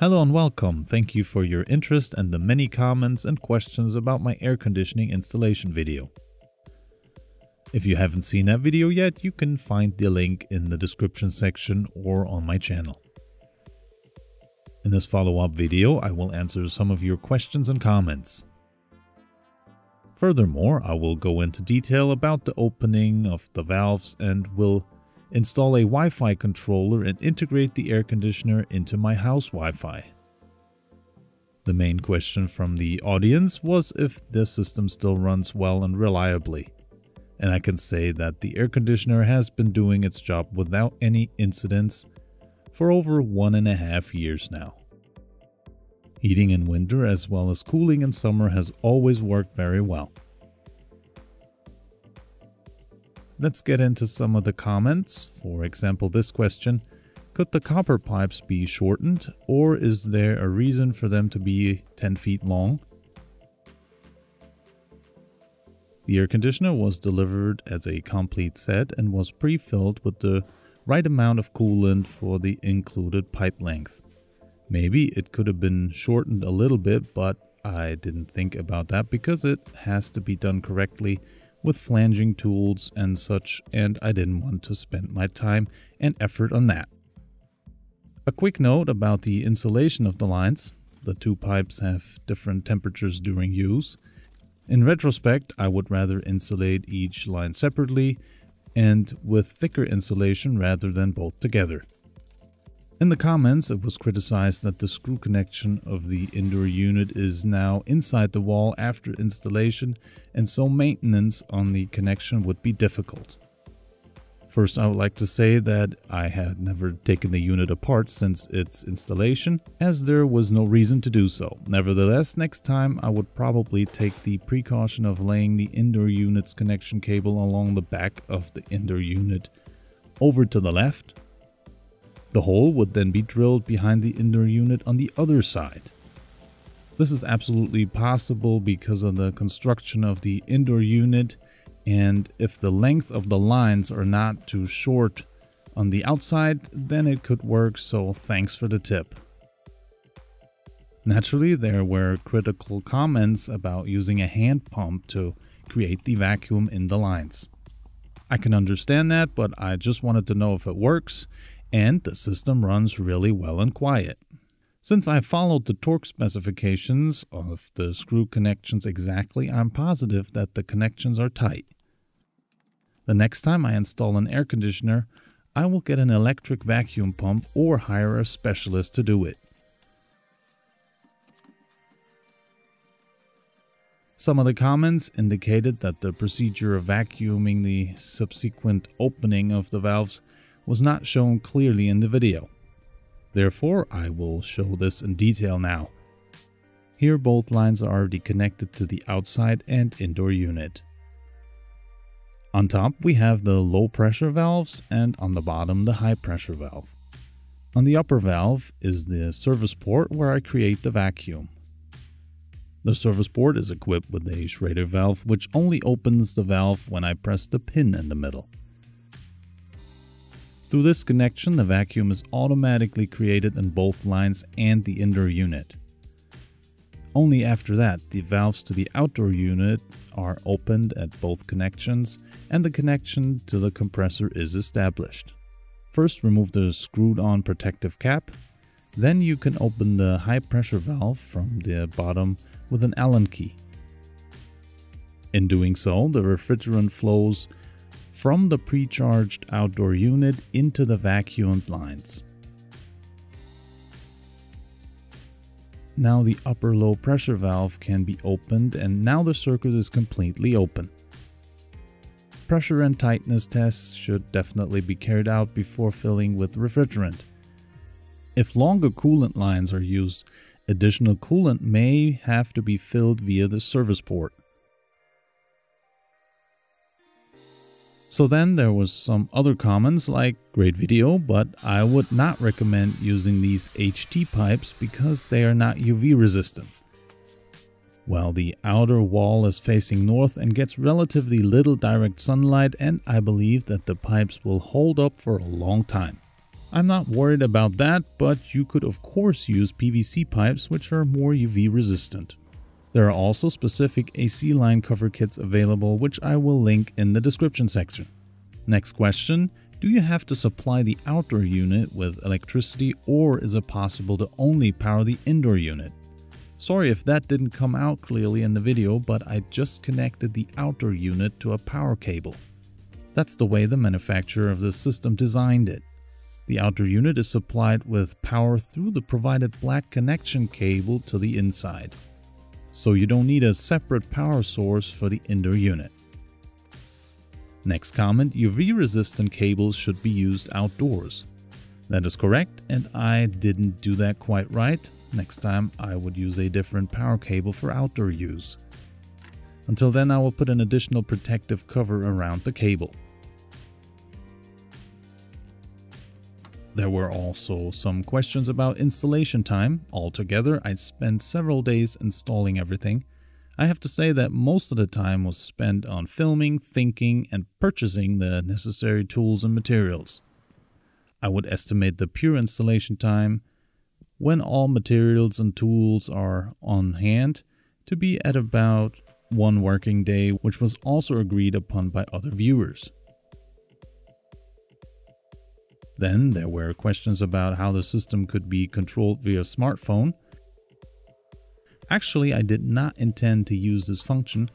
Hello and welcome. Thank you for your interest and the many comments and questions about my air conditioning installation video. If you haven't seen that video yet, you can find the link in the description section or on my channel. In this follow-up video, I will answer some of your questions and comments. Furthermore, I will go into detail about the opening of the valves and will install a Wi-Fi controller and integrate the air conditioner into my house Wi-Fi. The main question from the audience was if this system still runs well and reliably. And I can say that the air conditioner has been doing its job without any incidents for over one and a half years now. Heating in winter as well as cooling in summer has always worked very well. Let's get into some of the comments. For example, this question, could the copper pipes be shortened or is there a reason for them to be 10 feet long? The air conditioner was delivered as a complete set and was pre-filled with the right amount of coolant for the included pipe length. Maybe it could have been shortened a little bit, but I didn't think about that because it has to be done correctly with flanging tools and such, and I didn't want to spend my time and effort on that. A quick note about the insulation of the lines. The two pipes have different temperatures during use. In retrospect, I would rather insulate each line separately and with thicker insulation rather than both together. In the comments, it was criticized that the screw connection of the indoor unit is now inside the wall after installation and so maintenance on the connection would be difficult. First, I would like to say that I had never taken the unit apart since its installation, as there was no reason to do so. Nevertheless, next time I would probably take the precaution of laying the indoor unit's connection cable along the back of the indoor unit over to the left the hole would then be drilled behind the indoor unit on the other side. This is absolutely possible because of the construction of the indoor unit and if the length of the lines are not too short on the outside, then it could work, so thanks for the tip. Naturally, there were critical comments about using a hand pump to create the vacuum in the lines. I can understand that, but I just wanted to know if it works and the system runs really well and quiet. Since I followed the torque specifications of the screw connections exactly, I'm positive that the connections are tight. The next time I install an air conditioner, I will get an electric vacuum pump or hire a specialist to do it. Some of the comments indicated that the procedure of vacuuming the subsequent opening of the valves was not shown clearly in the video. Therefore, I will show this in detail now. Here both lines are already connected to the outside and indoor unit. On top we have the low pressure valves and on the bottom the high pressure valve. On the upper valve is the service port where I create the vacuum. The service port is equipped with a Schrader valve which only opens the valve when I press the pin in the middle. Through this connection, the vacuum is automatically created in both lines and the indoor unit. Only after that, the valves to the outdoor unit are opened at both connections and the connection to the compressor is established. First remove the screwed on protective cap, then you can open the high pressure valve from the bottom with an Allen key. In doing so, the refrigerant flows from the pre-charged outdoor unit into the vacuumed lines. Now the upper low pressure valve can be opened and now the circuit is completely open. Pressure and tightness tests should definitely be carried out before filling with refrigerant. If longer coolant lines are used, additional coolant may have to be filled via the service port. So then there was some other comments like great video but I would not recommend using these HT pipes because they are not UV resistant. Well the outer wall is facing north and gets relatively little direct sunlight and I believe that the pipes will hold up for a long time. I'm not worried about that, but you could of course use PVC pipes which are more UV resistant. There are also specific AC line cover kits available which I will link in the description section. Next question, do you have to supply the outdoor unit with electricity or is it possible to only power the indoor unit? Sorry if that didn't come out clearly in the video, but I just connected the outdoor unit to a power cable. That's the way the manufacturer of the system designed it. The outdoor unit is supplied with power through the provided black connection cable to the inside. So you don't need a separate power source for the indoor unit. Next comment, UV resistant cables should be used outdoors. That is correct and I didn't do that quite right. Next time I would use a different power cable for outdoor use. Until then I will put an additional protective cover around the cable. There were also some questions about installation time. Altogether I spent several days installing everything. I have to say that most of the time was spent on filming, thinking and purchasing the necessary tools and materials. I would estimate the pure installation time when all materials and tools are on hand to be at about one working day, which was also agreed upon by other viewers. Then there were questions about how the system could be controlled via smartphone. Actually, I did not intend to use this function,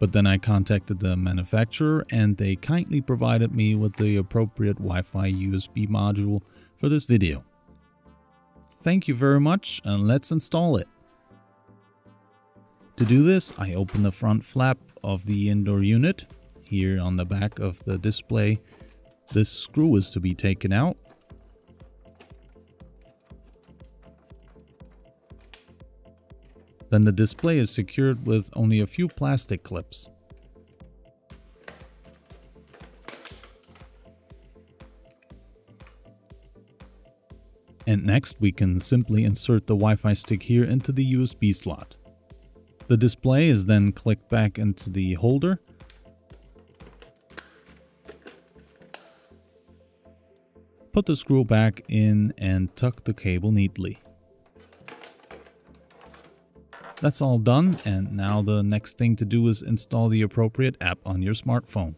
but then I contacted the manufacturer and they kindly provided me with the appropriate Wi-Fi USB module for this video. Thank you very much and let's install it. To do this, I open the front flap of the indoor unit. Here on the back of the display, this screw is to be taken out Then the display is secured with only a few plastic clips. And next we can simply insert the Wi-Fi stick here into the USB slot. The display is then clicked back into the holder. Put the screw back in and tuck the cable neatly. That's all done and now the next thing to do is install the appropriate app on your smartphone.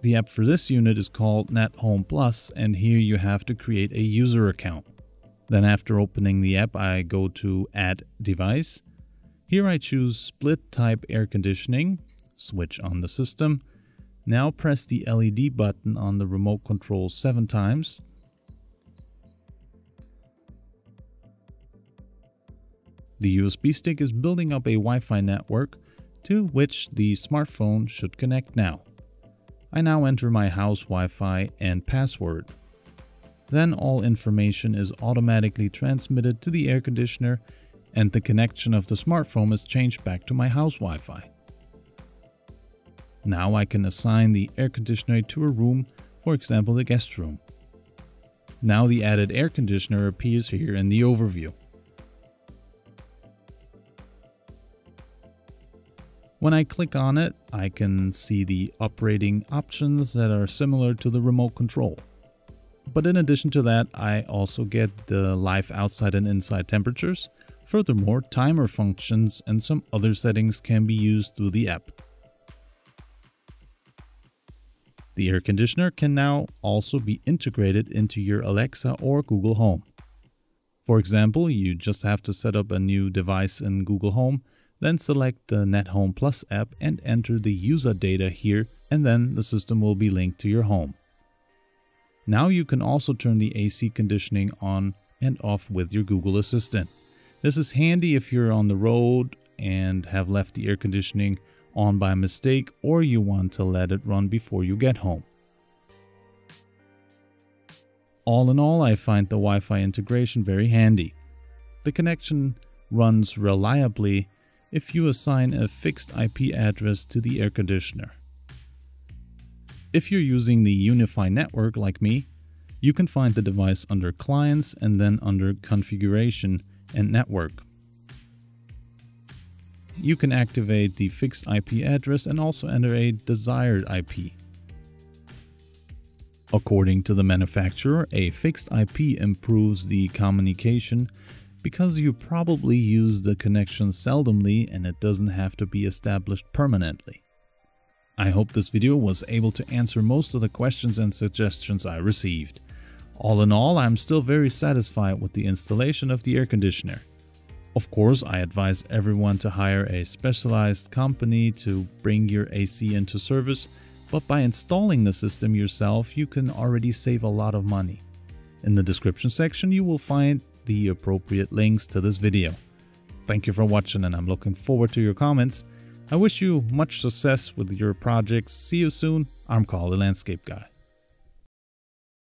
The app for this unit is called NetHome Plus and here you have to create a user account. Then after opening the app I go to add device. Here I choose split type air conditioning, switch on the system. Now press the LED button on the remote control 7 times The USB stick is building up a Wi-Fi network to which the smartphone should connect now. I now enter my house Wi-Fi and password. Then all information is automatically transmitted to the air conditioner and the connection of the smartphone is changed back to my house Wi-Fi. Now I can assign the air conditioner to a room, for example the guest room. Now the added air conditioner appears here in the overview. When I click on it, I can see the operating options that are similar to the remote control. But in addition to that, I also get the live outside and inside temperatures. Furthermore, timer functions and some other settings can be used through the app. The air conditioner can now also be integrated into your Alexa or Google Home. For example, you just have to set up a new device in Google Home then select the NetHome Plus app and enter the user data here and then the system will be linked to your home. Now you can also turn the AC conditioning on and off with your Google Assistant. This is handy if you're on the road and have left the air conditioning on by mistake or you want to let it run before you get home. All in all, I find the Wi-Fi integration very handy. The connection runs reliably if you assign a fixed IP address to the air conditioner. If you're using the UniFi network like me, you can find the device under Clients and then under Configuration and Network. You can activate the fixed IP address and also enter a desired IP. According to the manufacturer, a fixed IP improves the communication because you probably use the connection seldomly and it doesn't have to be established permanently. I hope this video was able to answer most of the questions and suggestions I received. All in all, I'm still very satisfied with the installation of the air conditioner. Of course, I advise everyone to hire a specialized company to bring your AC into service, but by installing the system yourself, you can already save a lot of money. In the description section, you will find the appropriate links to this video. Thank you for watching and I'm looking forward to your comments. I wish you much success with your projects. See you soon. I'm Carl, the Landscape Guy.